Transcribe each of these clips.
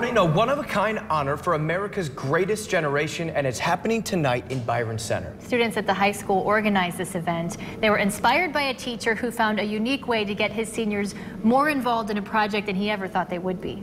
Awarding a one-of-a-kind honor for America's greatest generation, and it's happening tonight in Byron Center. Students at the high school organized this event. They were inspired by a teacher who found a unique way to get his seniors more involved in a project than he ever thought they would be.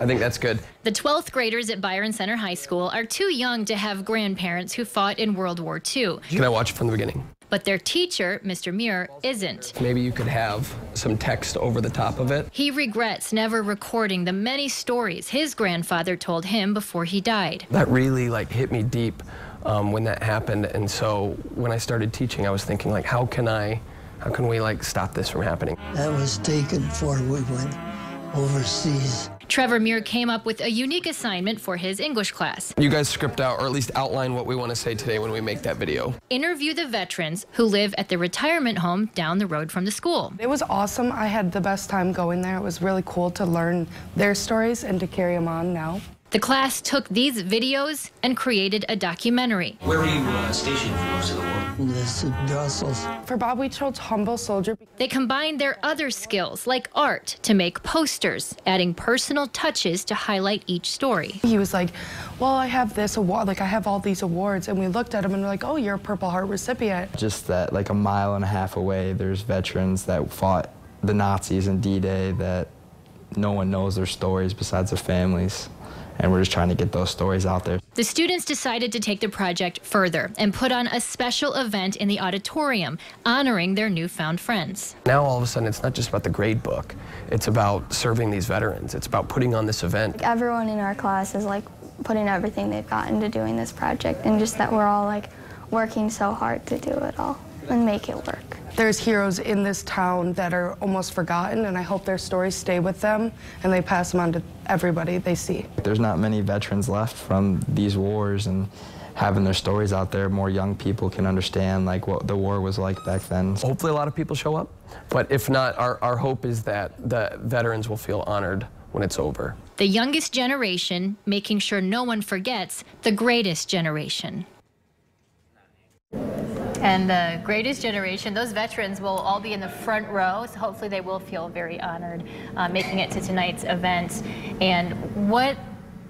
I think that's good. The 12th graders at Byron Center High School are too young to have grandparents who fought in World War II. Can I watch it from the beginning? But their teacher, Mr. Muir, isn't. Maybe you could have some text over the top of it. He regrets never recording the many stories his grandfather told him before he died. That really like hit me deep um, when that happened. And so when I started teaching, I was thinking like, how can I, how can we like stop this from happening? That was taken before we went overseas. Trevor Muir came up with a unique assignment for his English class. You guys script out or at least outline what we want to say today when we make that video. Interview the veterans who live at the retirement home down the road from the school. It was awesome. I had the best time going there. It was really cool to learn their stories and to carry them on now. The class took these videos and created a documentary. Where were you uh, stationed for most of the war? This is Brussels. For Bob, we chose Humble Soldier. They combined their other skills, like art, to make posters, adding personal touches to highlight each story. He was like, well, I have this award, like I have all these awards. And we looked at him and we're like, oh, you're a Purple Heart recipient. Just that like a mile and a half away, there's veterans that fought the Nazis in D-Day that no one knows their stories besides their families and we're just trying to get those stories out there. The students decided to take the project further and put on a special event in the auditorium honoring their newfound friends. Now all of a sudden it's not just about the grade book. It's about serving these veterans. It's about putting on this event. Like everyone in our class is like putting everything they've got into doing this project and just that we're all like working so hard to do it all and make it work. There's heroes in this town that are almost forgotten, and I hope their stories stay with them and they pass them on to everybody they see. There's not many veterans left from these wars, and having their stories out there, more young people can understand like what the war was like back then. Hopefully a lot of people show up, but if not, our, our hope is that the veterans will feel honored when it's over. The youngest generation, making sure no one forgets the greatest generation. And the greatest generation, those veterans will all be in the front row, so hopefully they will feel very honored uh, making it to tonight's event. And what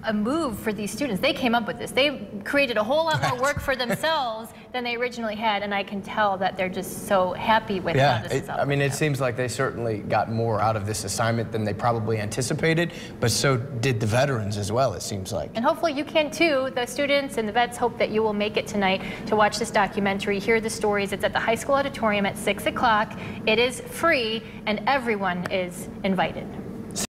a move for these students. They came up with this. They created a whole lot more work for themselves than they originally had, and I can tell that they're just so happy with yeah, how this it, I mean, it seems like they certainly got more out of this assignment than they probably anticipated, but so did the veterans as well, it seems like. And hopefully you can too. The students and the vets hope that you will make it tonight to watch this documentary, hear the stories. It's at the high school auditorium at 6 o'clock. It is free, and everyone is invited.